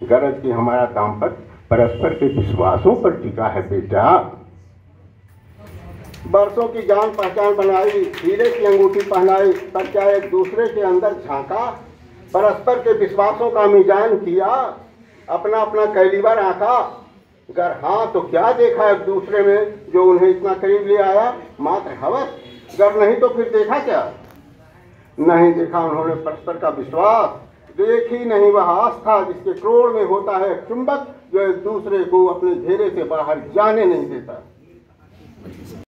गरज की हमारा दाम्पत्य परस्पर के विश्वासों पर टिका है, बेटा। बरसों की जान पहचान बनाई, हीरे की अंगूठी पहनाई पर क्या एक दूसरे के अंदर झांका, परस्पर के विश्वासों का मिजान किया अपना अपना कैलिबर आका। अगर हाँ तो क्या देखा एक दूसरे में जो उन्हें इतना करीब ले आया? मात्र हवस। अगर नहीं तो फिर देखा क्या? नहीं देखा उन्होंने परस्पर का विश्वास। देखी नहीं वह आस्था जिसके क्रोड़ में होता है, चुंबक जो एक दूसरे को अपने घेरे से बाहर जाने नहीं देता।